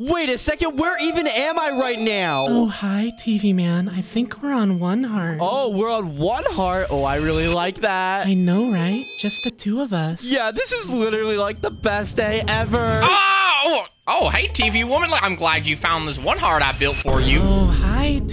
Wait a second, where even am I right now? Oh, hi, TV man. I think we're on one heart. Oh, we're on one heart. Oh, I really like that. I know, right? Just the two of us. Yeah, this is literally like the best day ever. Ah, oh, oh, hey, TV woman. I'm glad you found this one heart I built for you. Oh, hi,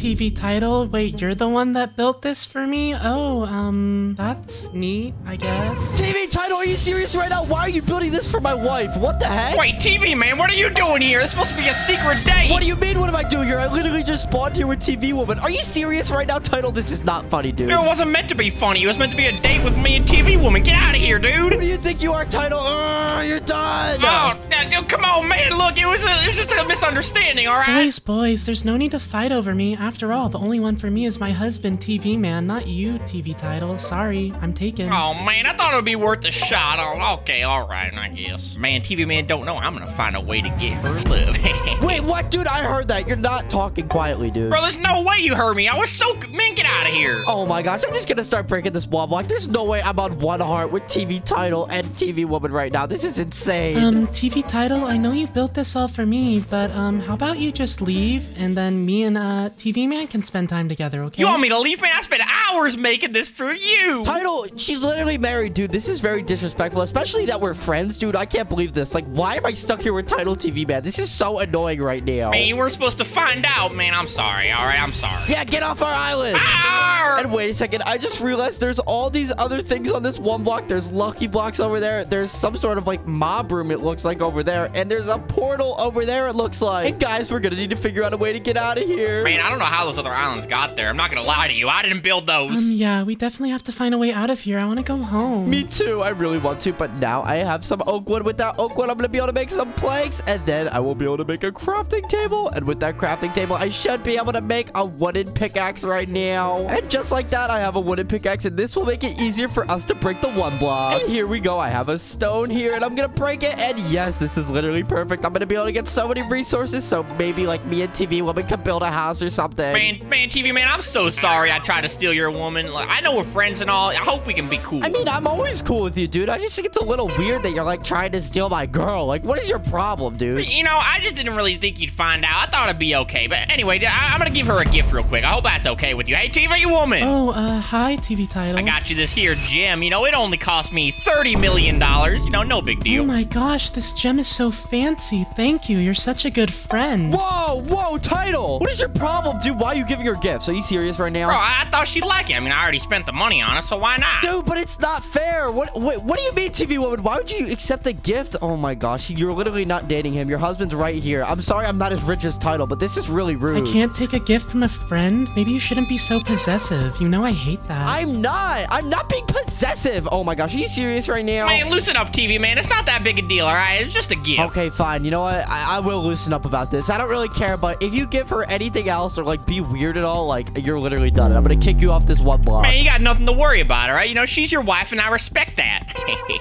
TV titan. Wait, you're the one that built this for me? Oh, um, that's neat, I guess. TV titan, are you serious right now? Why are you building this for my wife? What the heck? Wait, TV man, what are you doing here? It's supposed to be a secret date. What do you mean? What am I doing here? I literally just spawned here with TV woman. Are you serious right now, titan? This is not funny, dude. It wasn't meant to be funny. It was meant to be a date with me and TV woman. Get out of here, dude. Who do you think you are, titan? Ugh, you're done. Oh, uh, come on, man. Look, it was, a, it was just a misunderstanding, all right? Boys, boys, there's no need to fight over me. After all, the only one for me is my husband, TV man, not you, TV titan. Sorry, I'm taken. Oh, man, I thought it would be worth a shot. Oh, okay, all right, I guess. Man, TV man don't know. I'm gonna find a way to get her love. Wait, what, dude? I heard that. You're not talking quietly, dude. Bro, there's no way you heard me. I was so... Man, get out of here. Oh, my gosh. I'm just gonna start breaking this wall block. There's no way I'm on one heart with TV titan and TV woman right now. This is insane. Um, TV titan, I know you built this all for me, but, um, how about you just leave and then me and, uh, TV man can spend time together, okay? You want me to leave, man? I spent hours making this for you. Titan, she's literally married, dude. This is very disrespectful, especially that we're friends, dude. I can't believe this. Like, why am I stuck here with Titan TV, man? This is so annoying right now. Man, you weren't supposed to find out, man. I'm sorry, all right? I'm sorry. Yeah, get off our island. Arr! And wait a second. I just realized there's all these other things on this one block. There's lucky blocks over there. There's some sort of like mob room, it looks like over there. And there's a portal over there, it looks like. And guys, we're going to need to figure out a way to get out of here. Man, I don't know how those other islands got there. I'm not gonna lie to you. I didn't build those. Um, yeah, we definitely have to find a way out of here. I want to go home. Me too. I really want to, but now I have some oak wood. With that oak wood, I'm going to be able to make some planks, and then I will be able to make a crafting table. And with that crafting table, I should be able to make a wooden pickaxe right now. And just like that, I have a wooden pickaxe, and this will make it easier for us to break the one block. And here we go. I have a stone here, and I'm going to break it. And yes, this is literally perfect. I'm going to be able to get so many resources, so maybe like me and TV Woman can build a house or something. Man, man, TV man, I'm so sorry I tried to steal your woman. Like, I know we're friends and all. I hope we can be cool. I mean, I'm always cool with you, dude. I just think it's a little weird that you're like trying to steal my girl. Like, what is your problem, dude? You know, I just didn't really think you'd find out. I thought it'd be okay. But anyway, I am gonna give her a gift real quick. I hope that's okay with you. Hey, TV woman. Oh, uh, hi, TV titan. I got you this here gem. You know, it only cost me $30 million. You know, no big deal. Oh my gosh, this gem is so fancy. Thank you. You're such a good friend. Whoa, whoa, titan. What is your problem, dude? Why are you giving her gifts? Are you serious right now? Bro, I thought she'd like it. I mean, I already spent the money on it, so why not? Dude, but it's not fair. What, what, what do you mean, TV woman? Why would you accept the gift? Oh my gosh, you're literally not dating him. Your husband's right here. I'm sorry I'm not as rich as titan, but this is really rude. I can't take a gift from a friend. Maybe you shouldn't be so possessive. You know I hate that. I'm not. I'm not being possessive. Oh my gosh, are you serious right now? Man, loosen up, TV man. It's not that big a deal, all right? It's just a gift. Okay, fine. You know what? I, I will loosen up about this. I don't really care, but if you give her anything else or like be weird at all, like you're literally done. I'm gonna kick you off this one block. Man, you got nothing to worry about, all right? You know, she's your wife, and I respect that.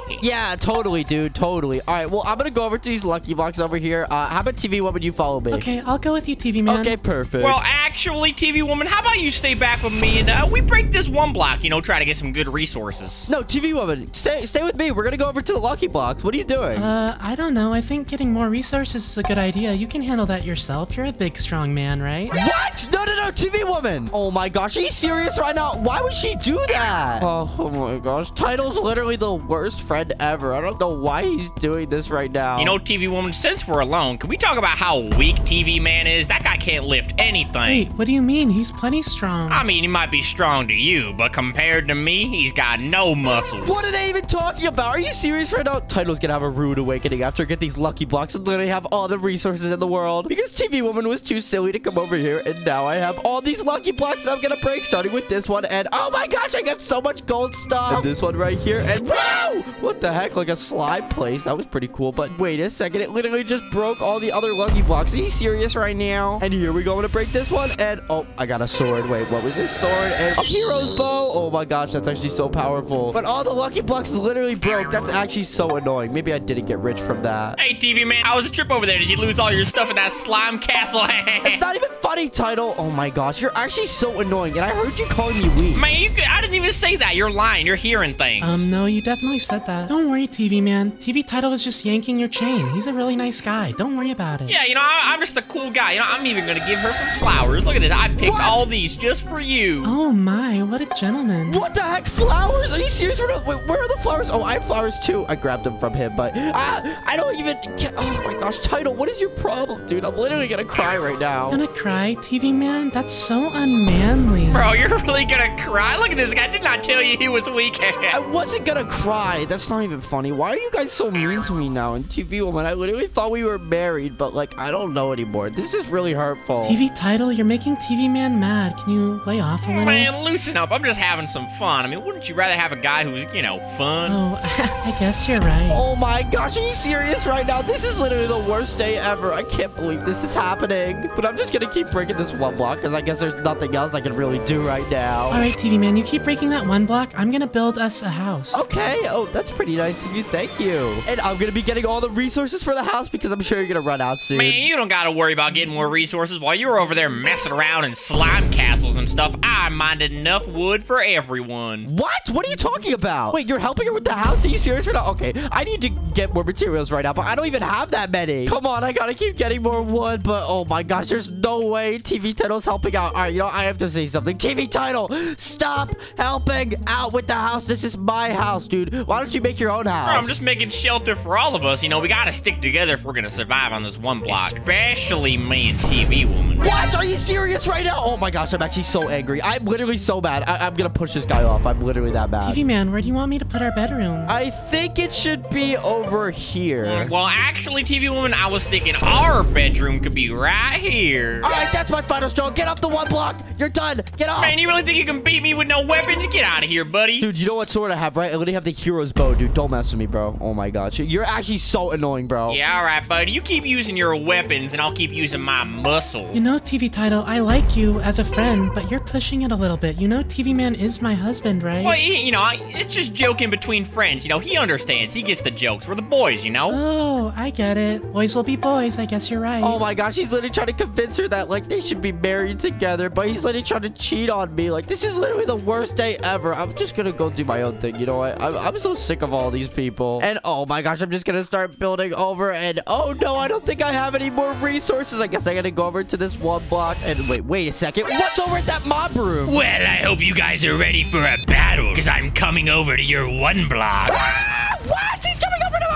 yeah, totally, dude. Totally. All right, well, I'm gonna go over to these lucky blocks over here. Uh, how about TV woman? You follow me. Okay, I'll go with you, TV man. Okay, perfect. Well, actually, TV woman, how about you stay back with me and uh, we break this one block? You know, try to get some good resources. No, TV woman, stay, stay with me. We're gonna go over to the lucky blocks. What are you doing? Uh, I don't know. I think getting more resources is a good idea. You can handle that yourself. You're a big, strong man, right? What? No, no, no, TV woman. Oh my gosh, are you serious right now? Why would she do that? Oh, oh my gosh, Titan's literally the worst friend ever. I don't know why he's doing this right now. You know, TV woman, since we're alone, can we talk about how weak TV man is? That guy can't lift anything. Wait, what do you mean? He's plenty strong. I mean, he might be strong to you, but compared to me, he's got no muscles. What are they even talking about? Are you serious right now? Titan's gonna have a rude awakening after I get these lucky blocks and literally have all the resources in the world. Because TV Woman was too silly to come over here, and now I have all these lucky blocks I'm gonna break, starting with this one. And oh my gosh, I got so much gold stuff. And this one right here. And whoa! What the heck? Like a slime place. That was pretty cool. But wait a second. It literally just broke all the other lucky blocks. Are you serious right now? And here we go. I'm gonna break this one. And, oh, I got a sword. Wait, what was this? Sword and a hero's bow. Oh my gosh, that's actually so powerful. But all the lucky blocks literally broke. That's actually so annoying. Maybe I didn't get rich from that. Hey, TV man, how was the trip over there? Did you lose all your stuff in that slime castle? It's not even funny, Titan. Oh my gosh, you're actually so annoying. And I heard you calling me weak. Man, you I didn't even say that. You're lying. You're hearing things. Um, no, you definitely said that. Don't worry, TV man. TV titan is just yanking your chain. He's a really nice guy. Don't worry about it. yeah, you know, I, I'm just a cool guy. You know, I'm even gonna give her some flowers. Look at this. I picked What? all these just for you. Oh my, what a gentleman. What the heck? Flowers? Are you serious? Where, wait, where are the flowers? Oh, I have flowers too. I grabbed them from him, but ah, I don't even. Get, oh my gosh, Titan, what is your problem, dude? I'm literally gonna cry right now. Gonna cry, TV man? That's so unmanly. Bro, you're really gonna cry? Look at this guy. Did not tell you he was weak. I wasn't gonna cry. That's not even funny. Why are you guys so mean to me now? And TV woman, I literally thought we were married, but like I don't know anymore. This is really hurtful. TV titan, you're making TV man mad. Can you lay off a little? Man, loosen up. I'm just having some fun. I mean, wouldn't you rather have a guy who's, you know, fun? Oh, I guess you're right. Oh my gosh, are you serious right now? This is literally the worst day ever. I can't believe this is happening. But I'm just gonna keep breaking this one block because I guess there's nothing else I can really do right now. All right, TV man, you keep breaking that one block. I'm gonna build us a house. Okay. Oh, that's pretty nice of you. Thank you. And I'm gonna be getting all the resources for the house because I'm sure you're gonna run out soon. Man, you don't gotta worry about getting more resources while you're over there messing around in slime castles and stuff. I mined enough wood for everyone. What? What are you talking about? Wait, you're helping her with the house? Are you serious right now? Okay, I need to get more materials right now, but I don't even have that many. Come on, I gotta keep getting more wood, but oh my gosh, there's no way TV Titan's helping out. All right, you know, I have to say something. TV Titan, stop helping out with the house. This is my house, dude. Why don't you make your own house? Bro, I'm just making shelter for all of us. You know, we gotta stick together if we're gonna survive on this one block. Especially me and TV Woman. What? Are you serious right now? Oh my gosh, I'm actually so angry. I'm literally so mad. I am gonna push this guy off. I'm literally that bad. TV man, where do you want me to put our bedroom? I think it should be over here. Uh, well, actually, TV Woman, I was thinking our bedroom could be right here. All right, that's my final straw. Get off the one block. You're done. Get off. Man, you really think you can beat me with no weapons? Get out of here, buddy. Dude, you know what sword I have, right? I literally have the hero's bow, dude. Don't mess with me, bro. Oh my gosh. You're actually so annoying, bro. Yeah, all right, buddy. You keep using your weapons, and I'll keep using my muscle. You know, TV titan, I like you as a friend, but you're pushing it a little bit. You know, TV man is my husband, right? Well, you you know, it's just joking between friends. You know, he understands. He gets the jokes. We're the boys, you know? Oh, I get it. Boys will be boys. I guess you're right. Oh my gosh, he's literally trying to convince her that like they should be married together, but he's literally trying to cheat on me. Like this is literally the worst day ever. I'm just gonna go do my own thing. You know what? I'm, I'm so sick of all these people. And oh my gosh, I'm just gonna start building over. And oh no, I don't think I have any more resources. I guess I gotta go over to this one block. And wait, wait a second. What's over at that mob room? Well, I hope you guys are ready for a battle, because I'm coming over to your one block. Ah, what? He's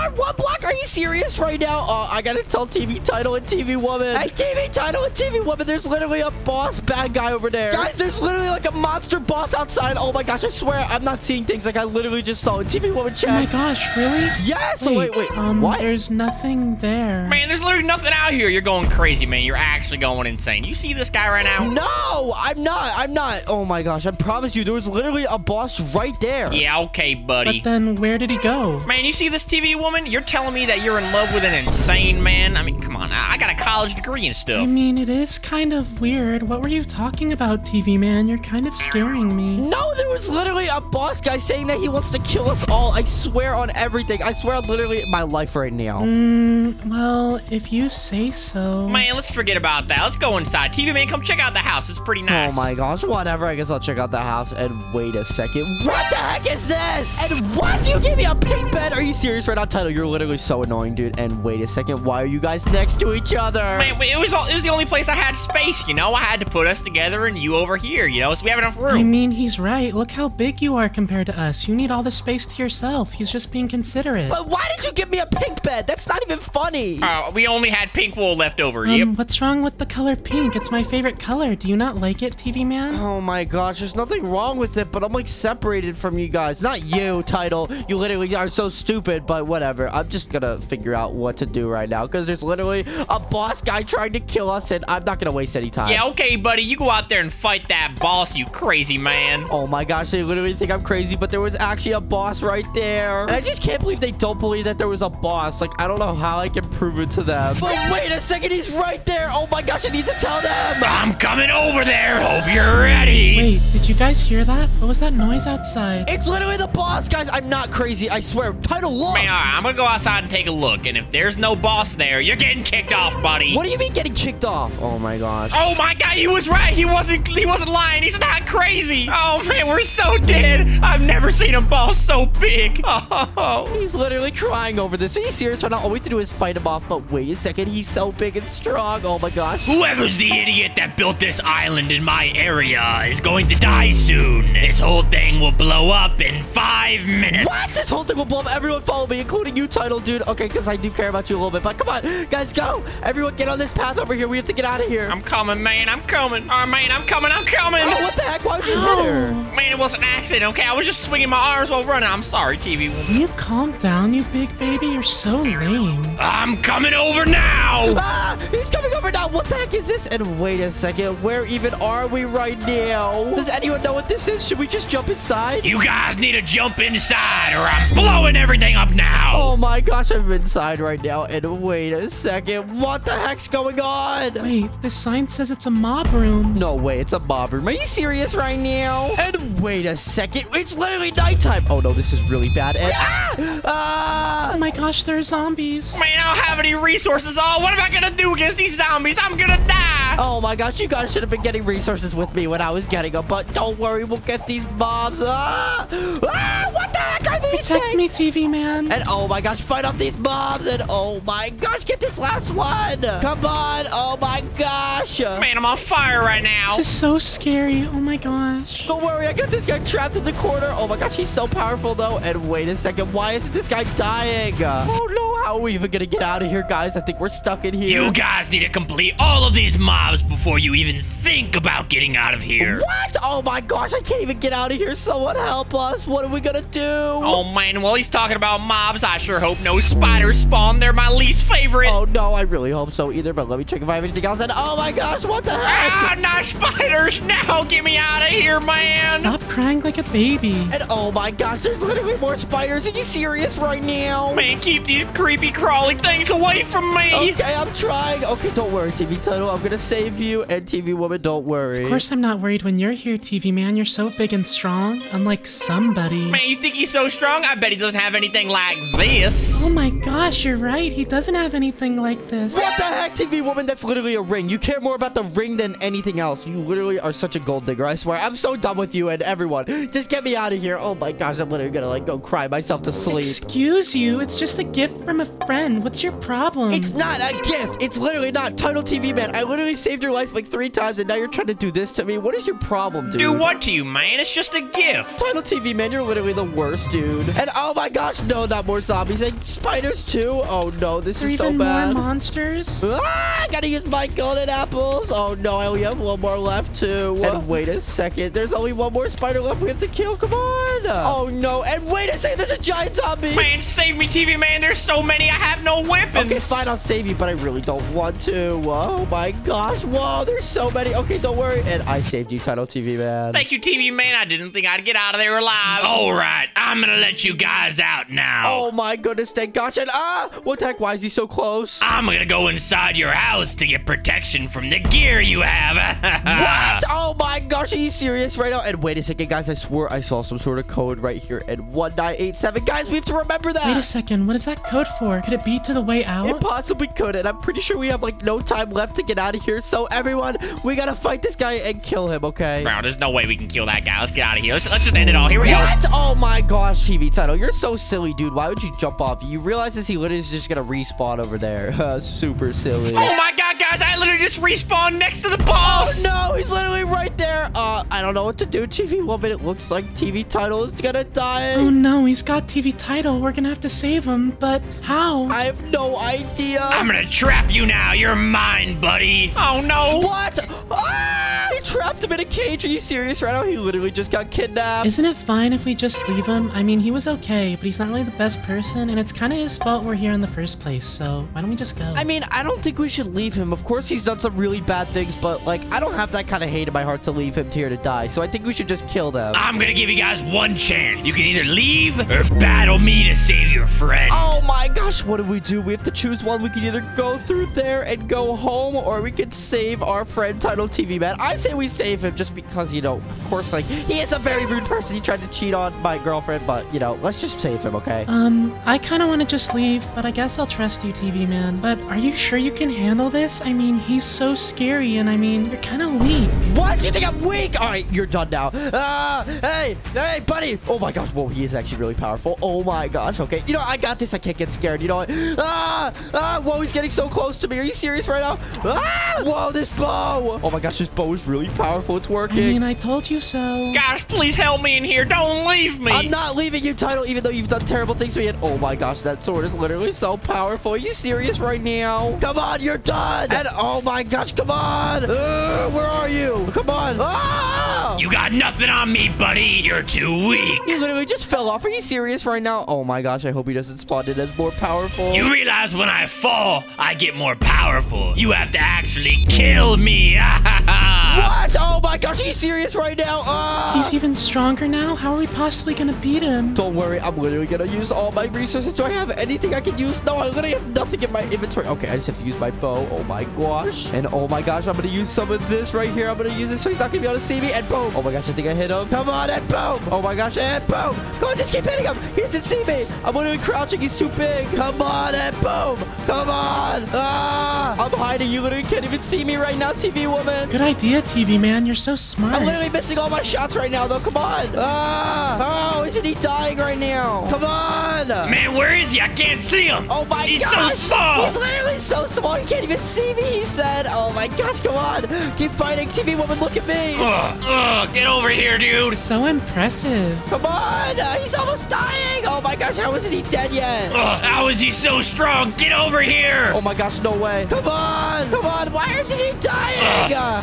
coming over to our one block? Are you serious right now? Uh, I gotta tell TV Titan and TV Woman. Hey, TV Titan and TV Woman, there's literally a boss bad guy over there. Guys, there's literally like a monster boss outside. Oh my gosh, I swear I'm not seeing things like I literally just saw it. TV Woman, chat. Oh my gosh, really? yes! Wait, wait, wait. Um, what? there's nothing there. Man, there's literally nothing out here. You're going crazy, man. You're actually going insane. You see this guy right now? No, I'm not. I'm not. Oh my gosh, I promise you, there was literally a boss right there. Yeah, okay, buddy. But then where did he go? Man, you see this TV woman? You're telling me that you're in love with an insane man? I mean, come on. I I got a college degree and stuff. I mean, it is kind of weird. What were you talking about, TV man? You're kind of scaring me. No, there was literally a boss guy saying that he wants to kill us all. I swear on everything. I swear on literally my life right now. Mm, well, if you say so. Man, let's forget about that. Let's go inside. TV man, come check out the house. It's pretty nice. Oh my gosh, whatever. I guess I'll check out the house. And wait a second. What the heck is this? And what? You gave me a pink bed? Are you serious right now, Titan? You're literally so annoying, dude. And wait a second. Why are you guys next to each other? Man, it was all, it was the only place I had space, you know? I had to put us together and you over here, you know? So we have enough room. I mean, he's right. Look how big you are compared to us. You need all the space to yourself. He's just being considerate. But why did you give me a pink bed? That's not even funny. Uh, we only had pink wool left over. Um, yep. what's wrong with the color pink? It's my favorite color. Do you not like it, TV man? Oh my gosh, there's nothing wrong with it, but I'm like separated from you guys. Not you, Titan. You literally are so stupid, but whatever. Whatever. I'm just gonna figure out what to do right now because there's literally a boss guy trying to kill us, and I'm not gonna waste any time. Yeah, okay, buddy. You go out there and fight that boss, you crazy man. Oh my gosh, they literally think I'm crazy, but there was actually a boss right there. And I just can't believe they don't believe that there was a boss. Like, I don't know how I can prove it to them. But wait a second, he's right there. Oh my gosh, I need to tell them. I'm coming over there. Hope you're ready. Wait, did you guys hear that? What was that noise outside? It's literally the boss, guys. I'm not crazy. I swear. Titan look. Man, I'm gonna go outside and take a look, and if there's no boss there, you're getting kicked off, buddy. What do you mean getting kicked off? Oh my gosh. Oh my god, he was right. He wasn't he wasn't lying. He's not crazy. Oh man, we're so dead. I've never seen a boss so big. Oh. He's literally crying over this. Are you serious right now? All we have to do is fight him off. But wait a second. He's so big and strong. Oh my gosh. Whoever's the idiot that built this island in my area is going to die soon. This whole thing will blow up in five minutes. What? This whole thing will blow up. Everyone follow me, including you, Titan Dude. Okay, because I do care about you a little bit. But come on, guys, go. Everyone get on this path over here. We have to get out of here. I'm coming, man. I'm coming. Oh, man, I'm coming. I'm coming. Oh, what the heck? Why would you hit her? Man, it was an accident, okay? I was just swinging my arms while running. I'm sorry, TV woman. Can you calm down, you big baby? You're so lame. I'm coming over now. Ah, he's coming over now. What the heck is this? And wait a second. Where even are we right now? Does anyone know what this is? Should we just jump inside? You guys need to jump inside or I'm blowing everything up now. Oh my gosh, I'm inside right now. And wait a second. What the heck's going on? Wait, this sign says it's a mob room. No way, it's a mob room. Are you serious right now? And wait a second. It's literally nighttime. Oh no, this is really bad. And, ah! Ah! Oh my gosh, there are zombies. Man, I don't have any resources. Oh, what am I gonna do against these zombies? I'm gonna die. Oh my gosh, you guys should have been getting resources with me when I was getting them. But don't worry, we'll get these mobs. Ah! Ah! What the heck are these Protect things? me, TV man. And oh my gosh, fight off these mobs. And oh my gosh, get this last one. Come on. Oh my gosh. Man, I'm on fire right now. This is so scary. Oh my gosh. Don't worry, I got this guy trapped in the corner. Oh my gosh, he's so powerful though. And wait a second, why isn't this guy dying? Oh no, how are we even gonna get out of here, guys? I think we're stuck in here. You guys need to complete all of these mobs before you even think about getting out of here. What? Oh my gosh, I can't even get out of here. Someone help us. What are we gonna do? Oh man, while he's talking about mobs, I sure hope no spiders spawn. They're my least favorite. Oh no, I really hope so either, but let me check if I have anything else. And oh my gosh, what the heck? Ah, not spiders! Now get me out of here, man! Stop crying like a baby. And oh my gosh, there's literally more spiders. Are you serious right now? Man, keep these creepy crawly things away from me! Okay, I'm trying. Okay, don't worry, TV Turtle. I'm gonna save you. And TV Woman, don't worry. Of course I'm not worried when you're here, TV man. You're so big and strong. Unlike somebody. Man, you think he's so strong? I bet he doesn't have anything like this. Oh my gosh, you're right. He doesn't have anything like this. What the heck, TV Woman? That's literally a ring. You care more about the ring than anything else. You literally are such a gold digger, I swear. I'm so done with you and everyone. Just get me out of here. Oh my gosh, I'm literally gonna like go cry myself to sleep. Excuse you. It's just a gift from a friend. What's your problem? It's not a gift. It's literally not. Titan TV Man, I literally saved your life like three times and now you're trying to do this to me. What is your problem, dude? Do what to you, man? It's just a gift. Titan TV Man, you're literally the worst, dude. And oh my gosh, no, not more zombies. And spiders too. Oh no, this Are is so even bad. more monsters? Ah, I gotta use my golden apples. Oh no, I only have one more left too. And wait a second, there's only one more spider left we have to kill. Come on. Oh no, and wait a second, there's a giant zombie. Man, save me, TV man. There's so many. I have no weapons. Okay, fine, I'll save you, but I really don't want to. Oh my gosh, whoa, there's so many. Okay, don't worry. And I saved you, Titan TV Man. Thank you, TV man. I didn't think I'd get out of there alive. All right, I'm gonna let you guys out now. Oh my goodness, thank gosh. And ah, what the heck? Why is he so close? I'm gonna go inside your house to get protection from the gear you have. What? Oh my gosh, are you serious right now? And wait a second, guys. I swear I saw some sort of code right here at 1987. Guys, we have to remember that. Wait a second. What is that code for? Could it be to the way out? It possibly could, and I'm pretty sure we have like no time left to get out of here. So everyone, we gotta fight this guy and kill him, okay? Bro, there's no way we can kill that guy. Let's get out of here. Let's, let's just end it all. Here we go. What? Oh my gosh, TV titan. You're so silly, dude. Why would you jump off? You realize this he literally is just gonna respawn over there. Super silly. Oh my god, guys, I literally just respawned next to the boss. Oh, no, he's literally right there. Uh, I don't know what to do, TV Woman. It looks like TV titan is gonna die. Oh no, he's got TV titan. We're gonna have to save him, but how? I have no idea. I'm gonna trap you now. You're mine, buddy. Oh no. What? Ah, he trapped him in a cage. Are you serious right now? He literally just got kidnapped. Isn't it fine if we just leave him? I mean, he was okay, but he's not really the best person, and it's kind of his fault we're here in the first place, so why don't we just go? I mean, I don't think we should leave him. Of course, he's done some really bad things, but like, I don't have that kind of hate in my heart to leave him here to die. So I think we should just kill them. I'm gonna give you guys one chance. You can either leave or battle me to save your friend. Oh my gosh, what do we do? We have to choose one. We can either go through there and go home, or we could save our friend Titan TV Man. I say we save him just because, you know, of course, like, he is a very rude person. He tried to cheat on my girlfriend, but, you know, let's just save him, okay? Um, I kind of want to just leave, but I guess I'll trust you, TV man. But are you sure you can handle this? I mean, he's so scary, and I mean, you're kind of weak. What? You think I'm weak? All right, you're done now. Ah, hey, hey, buddy. Oh my gosh, whoa, he is actually really powerful. Oh my gosh, okay. You know, I got this. I can't get scared. You know what? Ah, ah, whoa, he's getting so close to me. Are you serious right now? Ah, whoa, this bow. Oh my gosh, this bow is really powerful. It's working. I mean, I told you so. Gosh, please help me in here. Don't leave me. I'm not leaving you, Titan, even though you've done terrible things to me. And oh my gosh, that sword is literally so powerful. Are you serious right now? Come on, you're done. And oh my gosh, come on. Uh, where are you? Come on. Ah! Oh. You got nothing on me, buddy. You're too weak. You literally just fell off. Are you serious right now? Oh my gosh, I hope he doesn't spawn it as more powerful. You realize when I fall, I get more powerful. You have to actually kill me. What? Oh my gosh, he's serious right now? Ah! He's even stronger now? How are we possibly gonna beat him? Don't worry, I'm literally gonna use all my resources. Do I have anything I can use? No, I literally have nothing in my inventory. Okay, I just have to use my bow. Oh my gosh. And oh my gosh, I'm gonna use some of this right here. I'm gonna use it so he's not gonna be able to see me. And boom. Oh my gosh, I think I hit him. Come on, and boom. Oh my gosh, and boom. Come on, just keep hitting him. He doesn't see me. I'm literally crouching. He's too big. Come on, and boom. Come on. Ah! I'm hiding. You literally can't even see me right now, TV woman. Good idea, TV man. You're so smart. I'm literally missing all my shots right now, though. Come on. Ah! Oh, isn't he dying right now? Come on. Man, where is he? I can't see him. Oh my He's gosh! so small. He's literally so small. He can't even see me. He said, "Oh my gosh, come on, keep fighting, TV woman. Look at me. Ugh, ugh, get over here, dude. So impressive. Come on, uh, he's almost dying. Oh my gosh, how isn't he dead yet? Ugh, how is he so strong? Get over here. Oh my gosh, no way. Come on, come on. Why isn't he dying? Uh,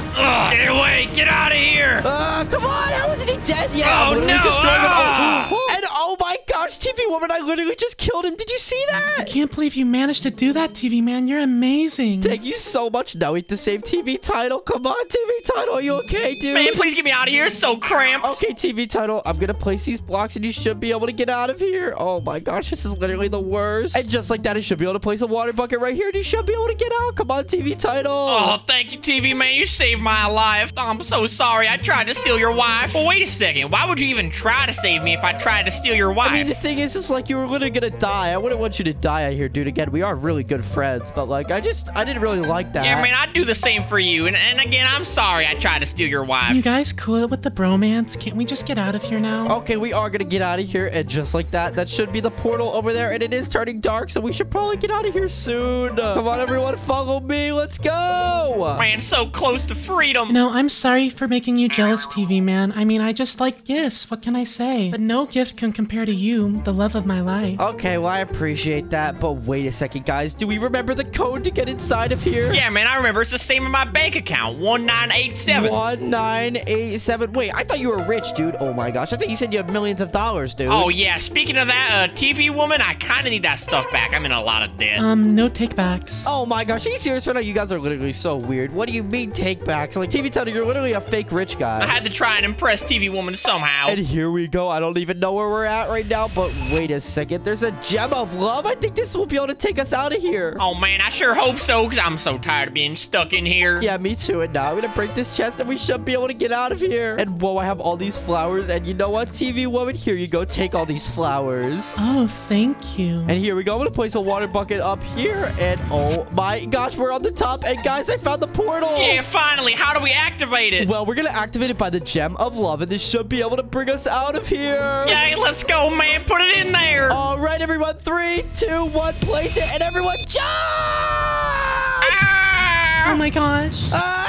Stay away. Get out of here. uh, come on, how isn't he dead yet? Oh, no. Ah. And oh my gosh, TV woman, I literally just killed him. Did you see that? I can't believe you managed to do that, TV man. You're amazing. Thank you so much. Now we have to save TV titan. Come on, TV titan. Are you okay, dude? Man, please get me out of here. It's so cramped. Okay, TV titan, I'm gonna place these blocks and you should be able to get out of here. Oh my gosh, this is literally the worst. And just like that, I should be able to place a water bucket right here and you should be able to get out. Come on, TV titan. Oh, thank you, TV man. You saved my life. I'm so sorry. I tried to steal your wife. But wait a second. Why would you even try to save me if I tried to steal your wife? I mean, the thing is, it's like you were literally gonna die. I wouldn't want you to die out here, dude. Again, we are really good friends, but like, I just, I didn't really like that. yeah, man, I'd do the same for you. And, and again, I'm sorry I tried to steal your wife. You guys cool it with the bromance? Can't we just get out of here now? Okay, we are gonna get out of here, and just like that, that should be the portal over there, and it is turning dark, so we should probably get out of here soon. Come on, everyone, follow me. Let's go. Man, so close to freedom. No, I'm sorry for making you jealous, TV man. I mean, I just like gifts. What can I say? But no gift can compare to you, the love of my life. Okay, well, I appreciate that, but wait a second, guys. Do we remember the code to get inside of here? Yeah, man, I remember. It's the same in my bank account. 1987. 1987. Wait, I thought you were rich, dude. Oh my gosh. I think you said you have millions of dollars, dude. Oh, yeah. Speaking of that, uh, TV woman, I kind of need that stuff back. I'm in a lot of debt. Um, no takebacks. Oh my gosh, are you serious right now? You guys are literally so weird. What do you mean take backs? Like TV Tunnel, you're literally a fake rich guy. I had to try and impress TV woman somehow. And here we go. I don't even know where we're at right now, but wait a second. There's a gem of love. I think this will be able to take us out of here. Oh, man, I sure hope so, because I'm so tired of being stuck in here. Yeah, me too. And now I'm gonna break this chest and we should be able to get out of here. And whoa, I have all these flowers. And you know what, TV woman? Here you go. Take all these flowers. Oh, thank you. And here we go. I'm gonna place a water bucket up here. And oh my gosh, we're on the top. And guys, I found the portal. Yeah, finally. How do we activate it? Well, we're gonna activate it by the gem of love, and this should be able to bring us out of here. Yay, let's go, man. Put it in there. All right, everyone. Three, two, one. Place it, and everyone jump! Oh Ah! my gosh. Ah!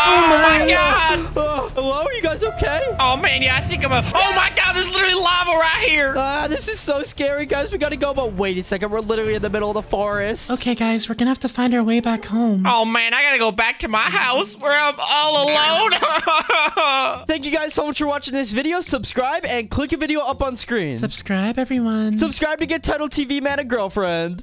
Oh my god! Oh, hello, you guys okay? Oh man, yeah, I think I'm a. Oh my god, there's literally lava right here. Ah, this is so scary, guys. We gotta go. But wait a second, we're literally in the middle of the forest. Okay, guys, we're gonna have to find our way back home. Oh man, I gotta go back to my house where I'm all alone. Thank you guys so much for watching this video. Subscribe and click a video up on screen. Subscribe, everyone. Subscribe to get Titan TV Man and Girlfriend.